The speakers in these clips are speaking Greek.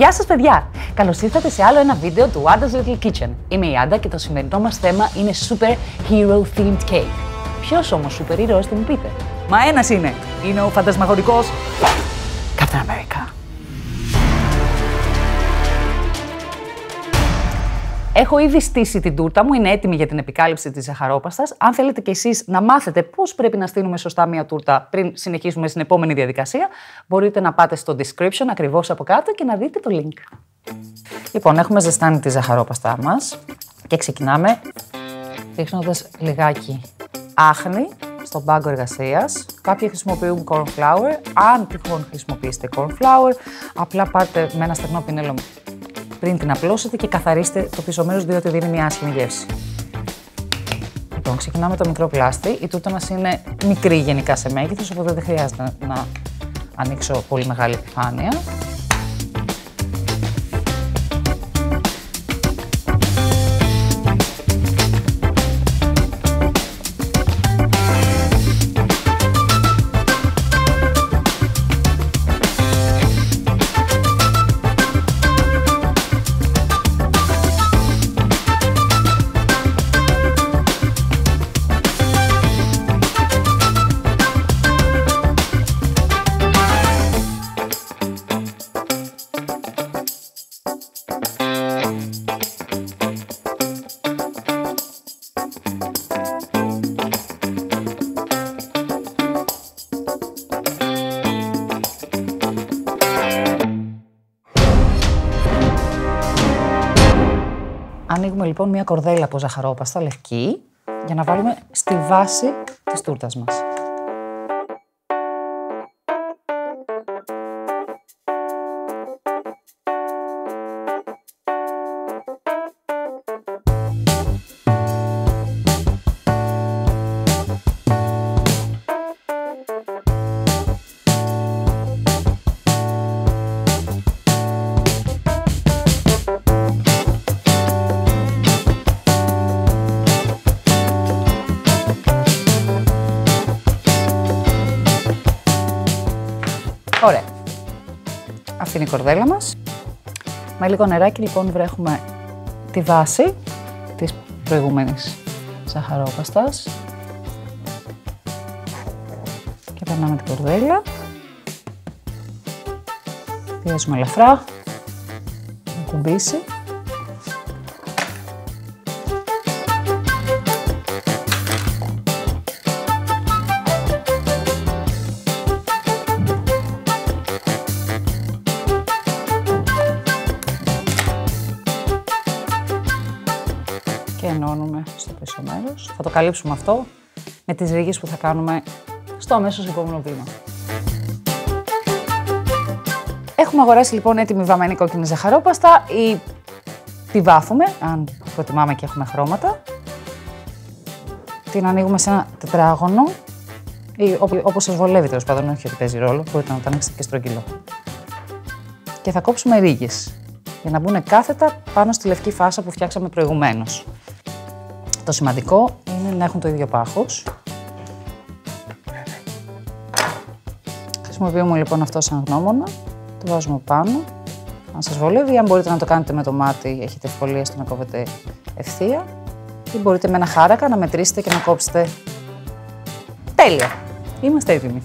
Γεια σας παιδιά! Καλώς ήρθατε σε άλλο ένα βίντεο του Anda's Little Kitchen. Είμαι η Άντα και το σημερινό μας θέμα είναι Super Hero Themed Cake. Ποιος όμως super ήρωας θα μου πείτε; Μα ένας είναι! Είναι ο φαντασμαγορικός Έχω ήδη στήσει την τούρτα μου, είναι έτοιμη για την επικάλυψη της ζαχαρόπαστας. Αν θέλετε κι εσείς να μάθετε πώς πρέπει να στείλουμε σωστά μια τούρτα πριν συνεχίσουμε στην επόμενη διαδικασία, μπορείτε να πάτε στο description ακριβώς από κάτω και να δείτε το link. Λοιπόν, έχουμε ζεστάνει τη ζαχαρόπαστά μας και ξεκινάμε ρίχνοντα λιγάκι άχνη στον πάγκο εργασίας. Κάποιοι χρησιμοποιούν corn flour. Αν τυχόν χρησιμοποιήσετε corn flour, απλά πάρτε με ένα στεγνό πινέλο πριν την απλώσετε και καθαρίστε το πίσω μέρος διότι δίνει μια άσχημη γεύση. Λοιπόν, ξεκινάμε το μικρό πλάστη. Η τούτα μας είναι μικρή γενικά σε μέγεθος, οπότε δεν χρειάζεται να ανοίξω πολύ μεγάλη επιφάνεια. Ανοίγουμε λοιπόν μια κορδέλα από ζαχαρόπαστα λευκή για να βάλουμε στη βάση της τούρτας μας. Αυτή είναι η κορδέλα μας. Με λίγο νεράκι λοιπόν βρέχουμε τη βάση της προηγούμενης ζαχαρόπαστας. Και περνάμε την κορδέλα. Πιέζουμε ελαφρά. Να κουμπίσει. Μέρος. Θα το καλύψουμε αυτό με τις ρίγες που θα κάνουμε στο αμέσως επόμενο βήμα. Έχουμε αγοράσει λοιπόν έτοιμη βαμμένη κόκκινη ζαχαρόπαστα ή τη βάφουμε, αν προτιμάμε και έχουμε χρώματα. Την ανοίγουμε σε ένα τετράγωνο ή όπως σας βολεύει τέλος πάντων, όχι ότι παίζει ρόλο, μπορείτε να το ανοίξετε και στρογγυλό. Και θα κόψουμε ρίγες για να μπουν κάθετα πάνω στη λευκή φάσα που φτιάξαμε προηγουμένως. Το σημαντικό είναι να έχουν το ίδιο πάχος. Χρησιμοποιούμε λοιπόν αυτό σαν γνώμονα. Το βάζουμε πάνω. Αν σας βολεύει, αν μπορείτε να το κάνετε με το μάτι, έχετε ευκολία στο να κόβετε ευθεία. Ή μπορείτε με ένα χάρακα να μετρήσετε και να κόψετε. Τέλεια! Είμαστε έτοιμοι.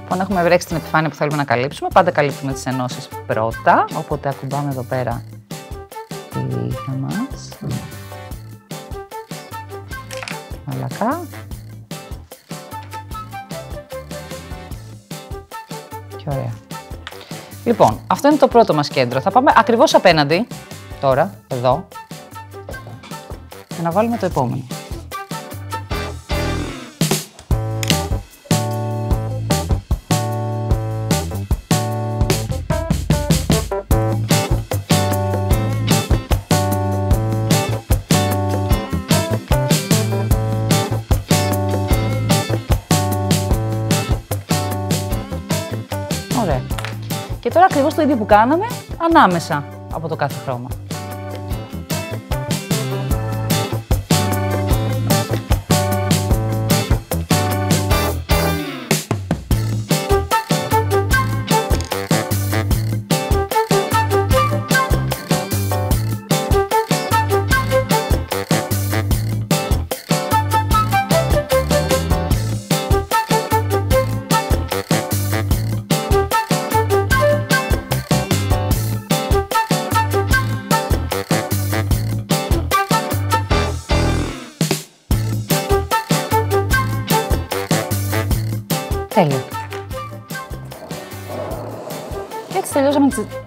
Λοιπόν, έχουμε βρέξει την επιφάνεια που θέλουμε να καλύψουμε. Πάντα καλύπτουμε τις ενώσεις πρώτα, οπότε ακουμπάμε εδώ πέρα τη ρίγα μας. Μαλακά. Και ωραία. Λοιπόν, αυτό είναι το πρώτο μας κέντρο. Θα πάμε ακριβώς απέναντι, τώρα, εδώ, για να βάλουμε το επόμενο. Ακριβώς το ίδιο που κάναμε, ανάμεσα από το κάθε χρώμα.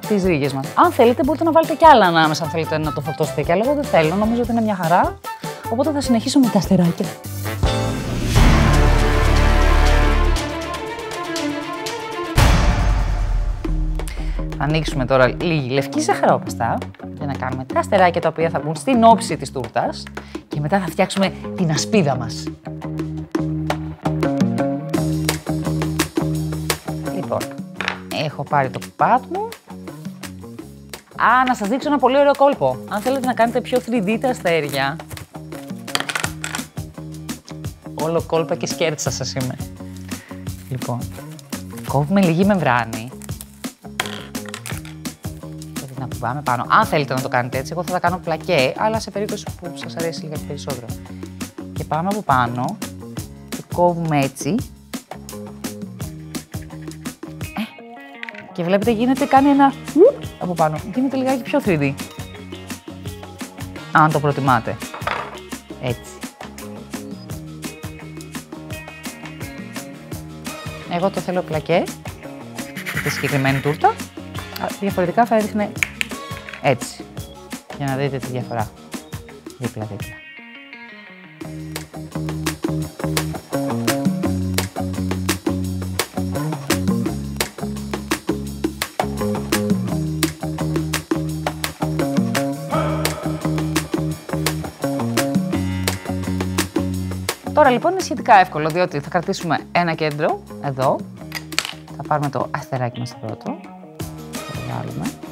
Τελειώσαμε τις, τις ρίγες μας. Αν θέλετε μπορείτε να βάλετε κι άλλα ανάμεσα, αν θέλετε να το φορτώσετε κι άλλα. Εγώ δεν θέλω, νομίζω ότι είναι μια χαρά. Οπότε θα συνεχίσω με τα αστεράκια. Θα ανοίξουμε τώρα λίγη λευκή ζαχαρόπαστα για να κάνουμε τα αστεράκια τα οποία θα μπουν στην όψη της τούρτας και μετά θα φτιάξουμε την ασπίδα μας. Λοιπόν, έχω πάρει το κουπάτ μου. Α, να σας δείξω ένα πολύ ωραίο κόλπο. Αν θέλετε να κάνετε πιο 3D τα αστέρια. Όλο κόλπα και σκέρτσα σας είμαι. Λοιπόν, κόβουμε λίγη μεμβράνη να κουβάμε πάνω. Αν θέλετε να το κάνετε έτσι, εγώ θα τα κάνω πλακέ, αλλά σε περίπτωση που σας αρέσει λίγα περισσότερο. Και πάμε από πάνω και κόβουμε έτσι. Ε, και βλέπετε γίνεται, κάνει ένα από πάνω. Γίνεται λιγάκι πιο 3D. Αν το προτιμάτε. Έτσι. Εγώ το θέλω πλακέ, τη συγκεκριμένη τούρτα. Διαφορετικά θα έδειχνε έτσι, για να δείτε τη διαφορά. Δίπλα-δίπλα. Τώρα λοιπόν είναι σχετικά εύκολο, διότι θα κρατήσουμε ένα κέντρο, εδώ. Θα πάρουμε το αστεράκι μας πρώτο. Θα το βάλουμε.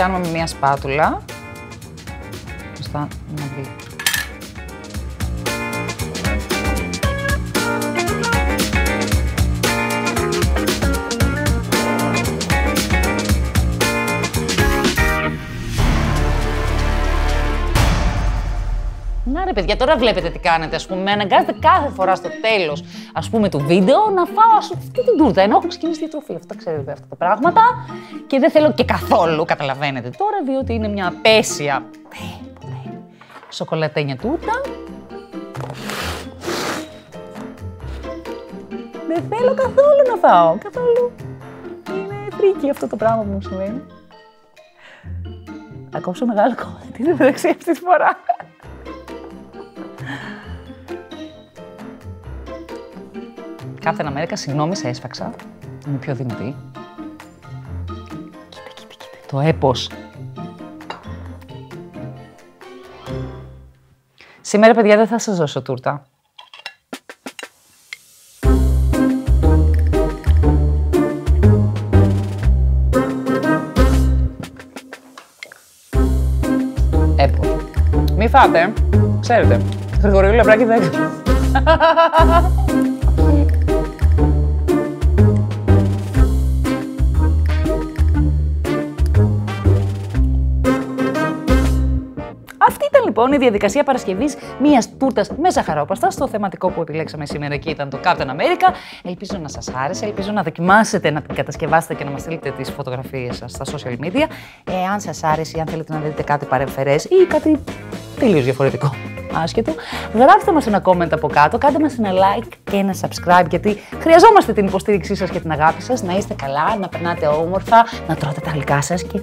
Πιάνουμε με μια σπάτουλα. Ώστε να βγει. Ρε παιδιά, τώρα βλέπετε τι κάνετε, ας πούμε, με αναγκάζετε κάθε φορά στο τέλος, ας πούμε, του βίντεο να φάω ας πούμε, την τούρτα, ενώ έχω ξεκινήσει τη τροφή. Αυτά ξέρετε αυτά τα πράγματα και δεν θέλω και καθόλου, καταλαβαίνετε τώρα, διότι είναι μια απέσια σοκολατένια τούρτα. Δεν θέλω καθόλου να φάω, καθόλου. Είναι φρίκι αυτό το πράγμα που μου συμβαίνει. Θα κόψω μεγάλο κομμάτι δεν μεταξύ αυτή τη φορά. Captain America, συγγνώμη, σε έσφαξα. Είμαι πιο δυνατή. Κοίτα, κοίτα, κοίτα. Το έπος. Σήμερα, παιδιά, δεν θα σας δώσω τούρτα. Έπος. Μη φάτε, ξέρετε. Γρηγορείο λαμπράκι 10. Λοιπόν η διαδικασία παρασκευής μια τούρτας με ζαχαρόπαστα στο θεματικό που επιλέξαμε σήμερα και ήταν το Captain America. Ελπίζω να σας άρεσε, ελπίζω να δοκιμάσετε να την κατασκευάσετε και να μας στείλετε τις φωτογραφίες σας στα social media. Ε, αν σας άρεσε ή αν θέλετε να δείτε κάτι παρεμφερές ή κάτι τελείως διαφορετικό. Άσχετο. Γράψτε μας ένα comment από κάτω, κάντε μας ένα like και ένα subscribe γιατί χρειαζόμαστε την υποστήριξή σας και την αγάπη σας. Να είστε καλά, να περνάτε όμορφα, να τρώτε τα γλυκά σας και...